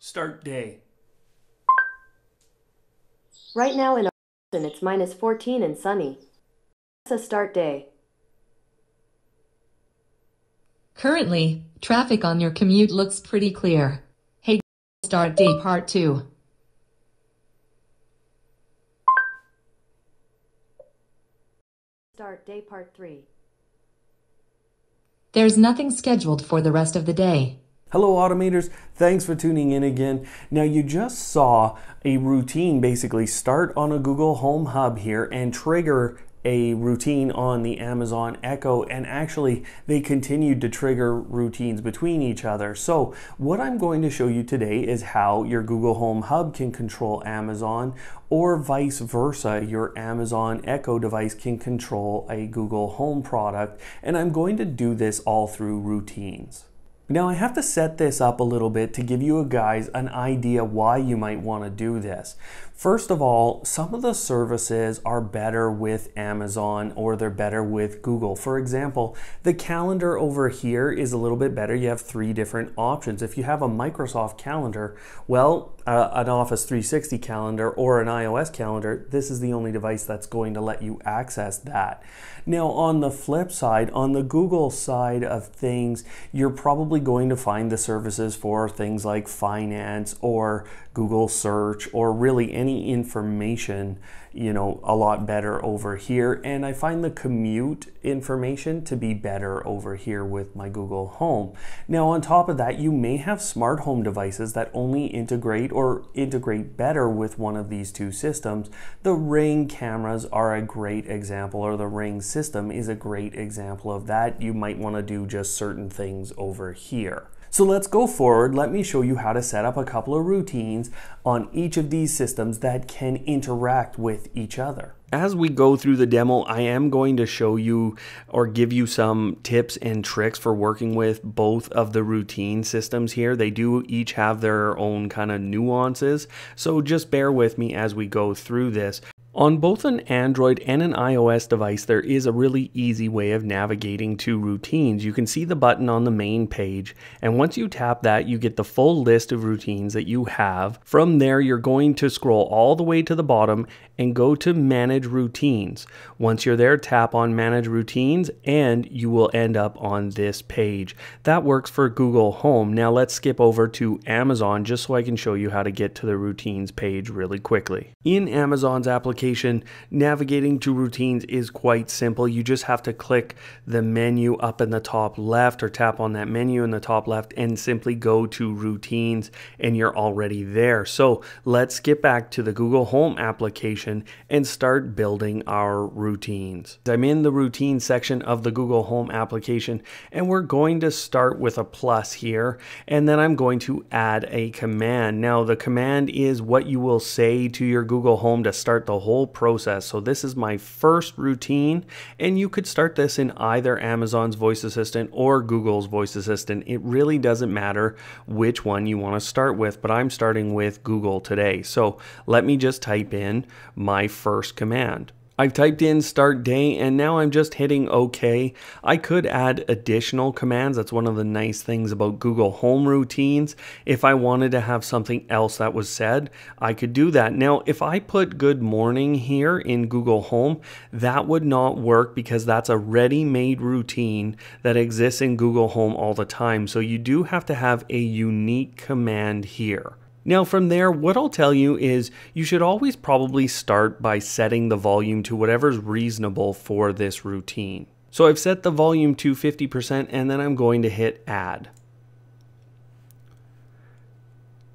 Start day. Right now in Austin, it's minus 14 and sunny. It's a start day. Currently, traffic on your commute looks pretty clear. Hey, start day part 2. Start day part 3. There's nothing scheduled for the rest of the day. Hello Automators, thanks for tuning in again. Now you just saw a routine basically start on a Google Home Hub here and trigger a routine on the Amazon Echo and actually they continued to trigger routines between each other. So what I'm going to show you today is how your Google Home Hub can control Amazon or vice versa, your Amazon Echo device can control a Google Home product and I'm going to do this all through routines. Now I have to set this up a little bit to give you guys an idea why you might want to do this. First of all, some of the services are better with Amazon or they're better with Google. For example, the calendar over here is a little bit better. You have three different options. If you have a Microsoft calendar, well, uh, an Office 360 calendar or an iOS calendar, this is the only device that's going to let you access that. Now, on the flip side, on the Google side of things, you're probably going to find the services for things like finance or Google search or really any information, you know, a lot better over here. And I find the commute information to be better over here with my Google Home. Now, on top of that, you may have smart home devices that only integrate or integrate better with one of these two systems. The Ring cameras are a great example, or the Ring system is a great example of that. You might want to do just certain things over here. So let's go forward. Let me show you how to set up a couple of routines on each of these systems that can interact with each other. As we go through the demo, I am going to show you or give you some tips and tricks for working with both of the routine systems here. They do each have their own kind of nuances, so just bear with me as we go through this. On both an Android and an iOS device, there is a really easy way of navigating to routines. You can see the button on the main page, and once you tap that, you get the full list of routines that you have. From there, you're going to scroll all the way to the bottom and go to Manage Routines. Once you're there, tap on Manage Routines, and you will end up on this page. That works for Google Home. Now let's skip over to Amazon just so I can show you how to get to the routines page really quickly. In Amazon's application, navigating to routines is quite simple. You just have to click the menu up in the top left or tap on that menu in the top left and simply go to routines and you're already there. So let's get back to the Google Home application and start building our routines. I'm in the routine section of the Google Home application and we're going to start with a plus here and then I'm going to add a command. Now the command is what you will say to your Google Home to start the whole whole process. So this is my first routine and you could start this in either Amazon's voice assistant or Google's voice assistant. It really doesn't matter which one you want to start with, but I'm starting with Google today. So let me just type in my first command. I've typed in start day and now I'm just hitting OK. I could add additional commands. That's one of the nice things about Google Home routines. If I wanted to have something else that was said, I could do that. Now, if I put good morning here in Google Home, that would not work because that's a ready-made routine that exists in Google Home all the time. So you do have to have a unique command here. Now from there, what I'll tell you is you should always probably start by setting the volume to whatever's reasonable for this routine. So I've set the volume to 50% and then I'm going to hit add.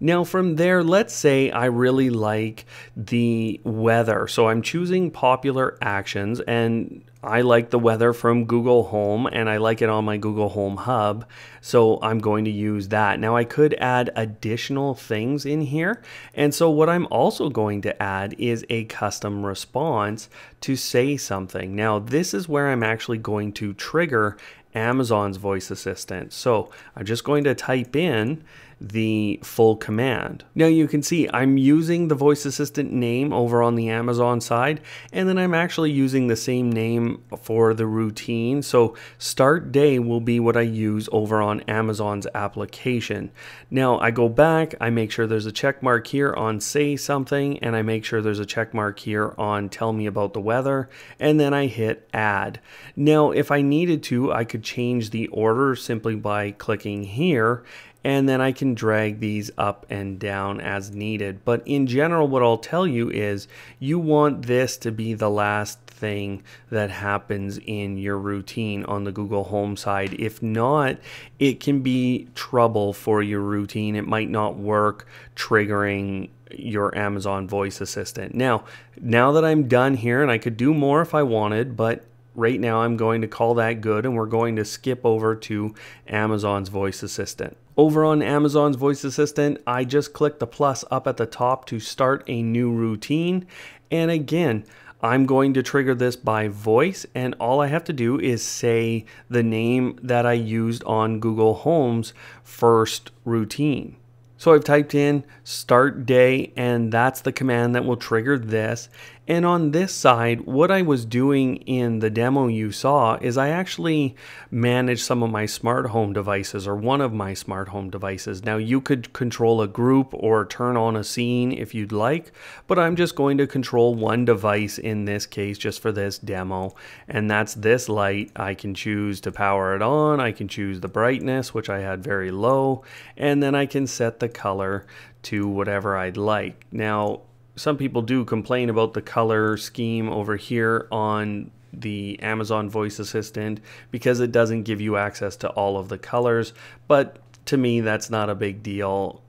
Now from there, let's say I really like the weather. So I'm choosing popular actions and I like the weather from Google Home and I like it on my Google Home Hub. So I'm going to use that. Now I could add additional things in here. And so what I'm also going to add is a custom response to say something. Now this is where I'm actually going to trigger Amazon's voice assistant. So I'm just going to type in the full command. Now you can see I'm using the voice assistant name over on the Amazon side, and then I'm actually using the same name for the routine. So start day will be what I use over on Amazon's application. Now I go back, I make sure there's a check mark here on say something, and I make sure there's a check mark here on tell me about the weather, and then I hit add. Now if I needed to, I could change the order simply by clicking here and then I can drag these up and down as needed. But in general, what I'll tell you is you want this to be the last thing that happens in your routine on the Google Home side. If not, it can be trouble for your routine. It might not work, triggering your Amazon voice assistant. Now, now that I'm done here, and I could do more if I wanted, but right now I'm going to call that good and we're going to skip over to Amazon's voice assistant. Over on Amazon's voice assistant, I just click the plus up at the top to start a new routine. And again, I'm going to trigger this by voice, and all I have to do is say the name that I used on Google Home's first routine. So I've typed in start day, and that's the command that will trigger this. And on this side, what I was doing in the demo you saw is I actually managed some of my smart home devices or one of my smart home devices. Now you could control a group or turn on a scene if you'd like, but I'm just going to control one device in this case just for this demo. And that's this light. I can choose to power it on. I can choose the brightness, which I had very low, and then I can set the color to whatever I'd like. Now, some people do complain about the color scheme over here on the Amazon voice assistant because it doesn't give you access to all of the colors, but to me that's not a big deal.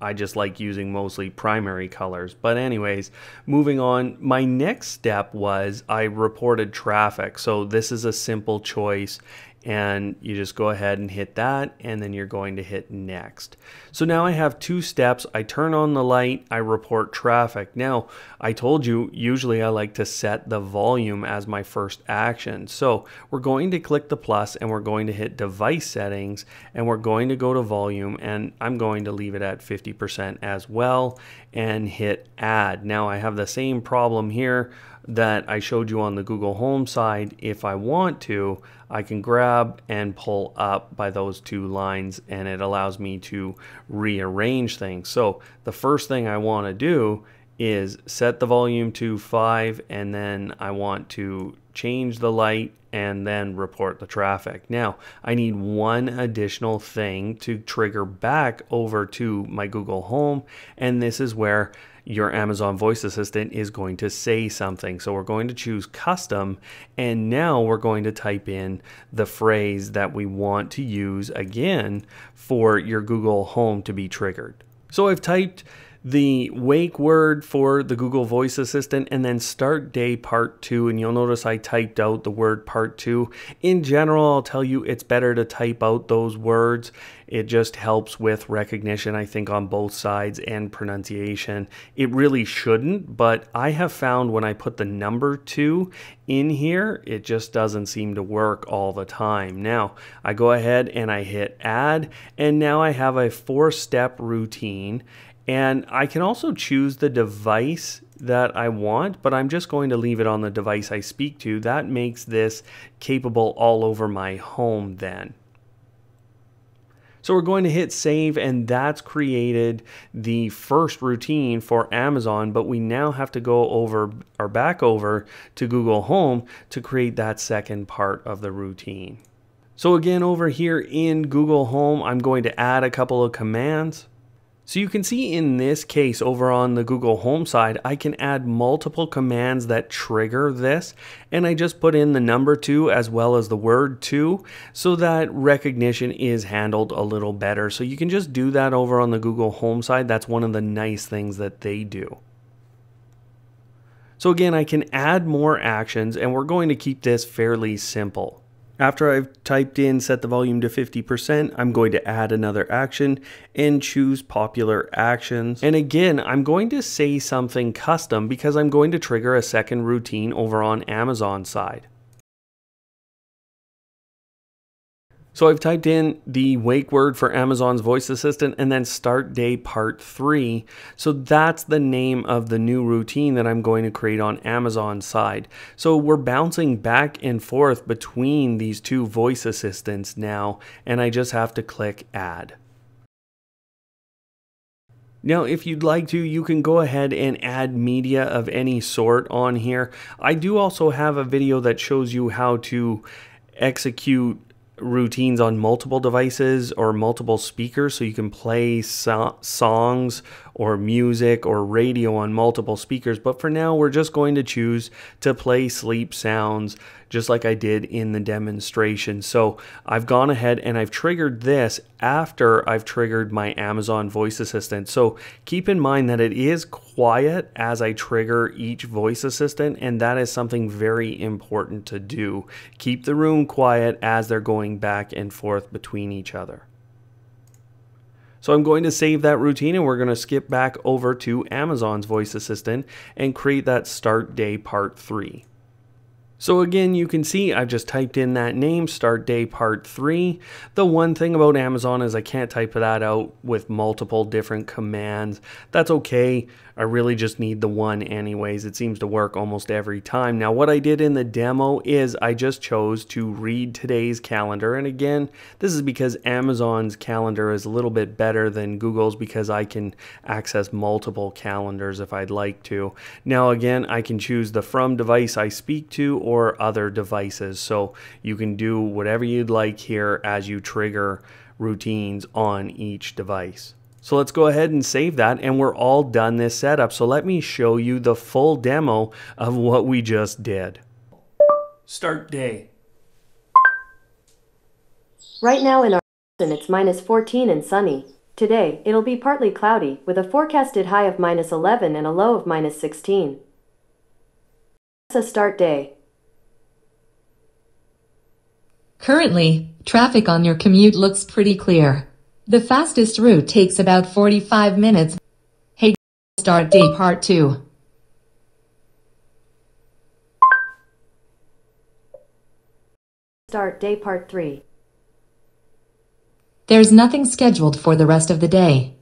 I just like using mostly primary colors. But anyways, moving on, my next step was I reported traffic. So this is a simple choice and you just go ahead and hit that and then you're going to hit next. So now I have two steps. I turn on the light, I report traffic. Now I told you usually I like to set the volume as my first action. So we're going to click the plus and we're going to hit device settings and we're going to go to volume and I'm going to leave it at 50% as well and hit add. Now I have the same problem here that I showed you on the Google Home side. If I want to, I can grab and pull up by those two lines and it allows me to rearrange things. So the first thing I want to do is set the volume to 5 and then I want to change the light and then report the traffic. Now, I need one additional thing to trigger back over to my Google Home and this is where your Amazon voice assistant is going to say something. So we're going to choose custom and now we're going to type in the phrase that we want to use again for your Google Home to be triggered. So I've typed the wake word for the Google Voice Assistant and then start day part two. And you'll notice I typed out the word part two. In general, I'll tell you it's better to type out those words. It just helps with recognition, I think, on both sides and pronunciation. It really shouldn't, but I have found when I put the number two in here, it just doesn't seem to work all the time. Now, I go ahead and I hit add, and now I have a four step routine and I can also choose the device that I want, but I'm just going to leave it on the device I speak to. That makes this capable all over my home then. So we're going to hit save and that's created the first routine for Amazon, but we now have to go over or back over to Google Home to create that second part of the routine. So again, over here in Google Home, I'm going to add a couple of commands. So you can see in this case over on the Google Home side, I can add multiple commands that trigger this. And I just put in the number two as well as the word two so that recognition is handled a little better. So you can just do that over on the Google Home side. That's one of the nice things that they do. So again, I can add more actions and we're going to keep this fairly simple. After I've typed in set the volume to 50%, I'm going to add another action and choose popular actions. And again, I'm going to say something custom because I'm going to trigger a second routine over on Amazon side. So I've typed in the wake word for Amazon's voice assistant and then start day part three. So that's the name of the new routine that I'm going to create on Amazon's side. So we're bouncing back and forth between these two voice assistants now, and I just have to click add. Now, if you'd like to, you can go ahead and add media of any sort on here. I do also have a video that shows you how to execute routines on multiple devices or multiple speakers so you can play so songs or music or radio on multiple speakers. But for now, we're just going to choose to play sleep sounds just like I did in the demonstration. So I've gone ahead and I've triggered this after I've triggered my Amazon voice assistant. So keep in mind that it is quiet as I trigger each voice assistant, and that is something very important to do. Keep the room quiet as they're going back and forth between each other. So I'm going to save that routine and we're going to skip back over to Amazon's voice assistant and create that start day part three. So again, you can see I've just typed in that name, start day part three. The one thing about Amazon is I can't type that out with multiple different commands. That's okay. I really just need the one anyways. It seems to work almost every time. Now what I did in the demo is I just chose to read today's calendar. And again, this is because Amazon's calendar is a little bit better than Google's because I can access multiple calendars if I'd like to. Now again, I can choose the from device I speak to or other devices. So you can do whatever you'd like here as you trigger routines on each device. So let's go ahead and save that and we're all done this setup. So let me show you the full demo of what we just did. Start day. Right now in our and it's minus 14 and sunny. Today, it'll be partly cloudy, with a forecasted high of minus 11 and a low of minus 16. It's a start day. Currently, traffic on your commute looks pretty clear. The fastest route takes about 45 minutes. Hey, start day part 2. Start day part 3. There's nothing scheduled for the rest of the day.